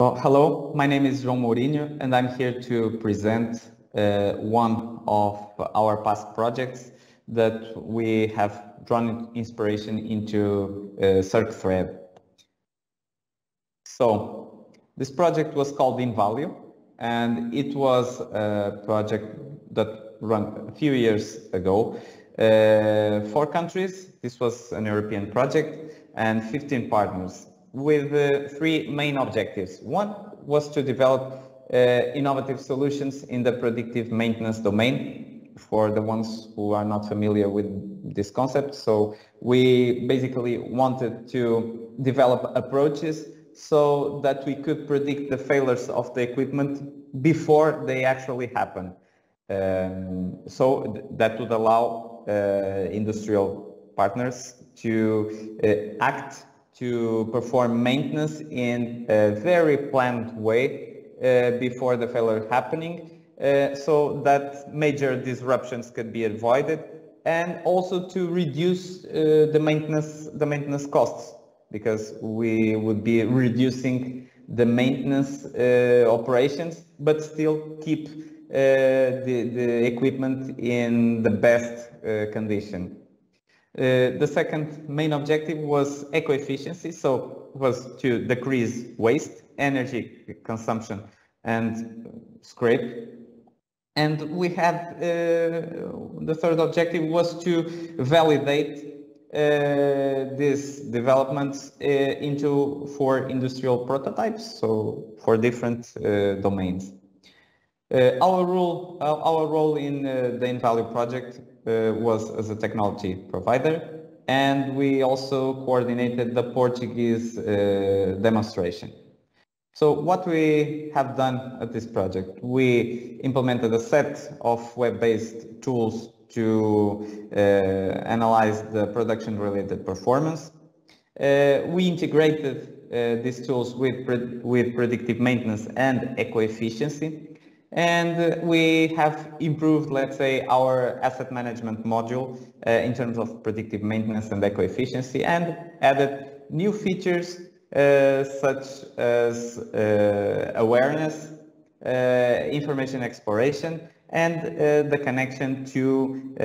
Well, hello, my name is João Mourinho and I'm here to present uh, one of our past projects that we have drawn inspiration into uh, CircThread. So this project was called InValue and it was a project that ran a few years ago. Uh, four countries, this was an European project and 15 partners with uh, three main objectives. One was to develop uh, innovative solutions in the predictive maintenance domain for the ones who are not familiar with this concept. So we basically wanted to develop approaches so that we could predict the failures of the equipment before they actually happen. Um, so th that would allow uh, industrial partners to uh, act to perform maintenance in a very planned way uh, before the failure happening uh, so that major disruptions could be avoided and also to reduce uh, the maintenance the maintenance costs because we would be reducing the maintenance uh, operations but still keep uh, the, the equipment in the best uh, condition. Uh, the second main objective was eco-efficiency, so was to decrease waste, energy consumption and scrape. And we had uh, the third objective was to validate uh, these developments uh, into four industrial prototypes, so for different uh, domains. Uh, our role, our role in the InValue project uh, was as a technology provider and we also coordinated the Portuguese uh, demonstration. So what we have done at this project, we implemented a set of web-based tools to uh, analyze the production-related performance. Uh, we integrated uh, these tools with, pre with predictive maintenance and eco-efficiency and we have improved, let's say, our asset management module uh, in terms of predictive maintenance and eco-efficiency and added new features uh, such as uh, awareness, uh, information exploration, and uh, the connection to uh,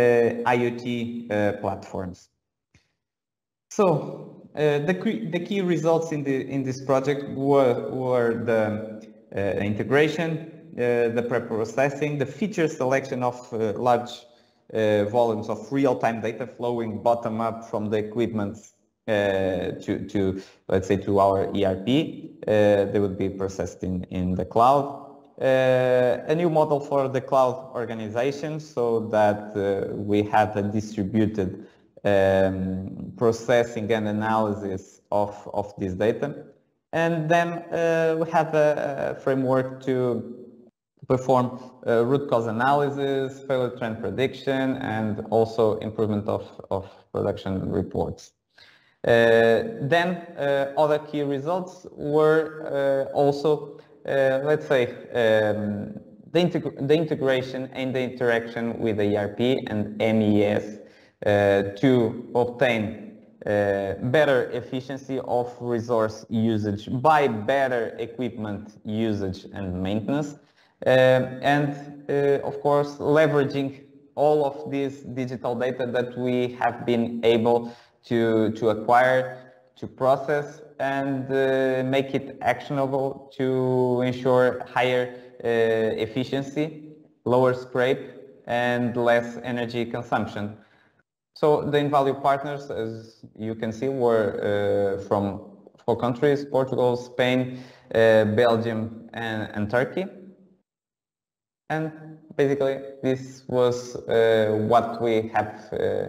IoT platforms. So the, the key results in, the, in this project were, were the integration, the pre-processing, the feature selection of uh, large uh, volumes of real-time data flowing bottom-up from the equipment to, to, let's say, to our ERP. they would be processed in, in the cloud. Uh, a new model for the cloud organization so that uh, we have a distributed um, processing and analysis of, of this data. And then uh, we have a, a framework to perform uh, root cause analysis, failure trend prediction, and also improvement of, of production reports. Uh, then uh, other key results were uh, also, uh, let's say, um, the, integ the, integration and the interaction with the ERP and MES uh, to obtain better efficiency of resource usage by better equipment usage and maintenance and uh, of course leveraging all of this digital data that we have been able to, to acquire, to process and uh, make it actionable to ensure higher uh, efficiency, lower scrape and less energy consumption. So the InValue partners, as you can see, were uh, from four countries, Portugal, Spain, uh, Belgium and, and Turkey. And basically this was uh, what we have uh,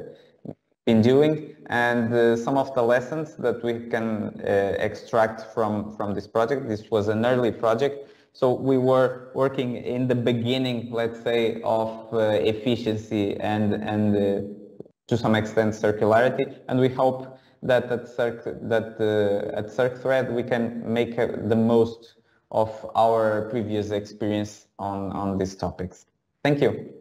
been doing and uh, some of the lessons that we can uh, extract from, from this project. This was an early project. So we were working in the beginning, let's say, of uh, efficiency and, and uh, to some extent circularity. And we hope that at, Circ, that, at CircThread we can make the most of our previous experience on, on these topics. Thank you.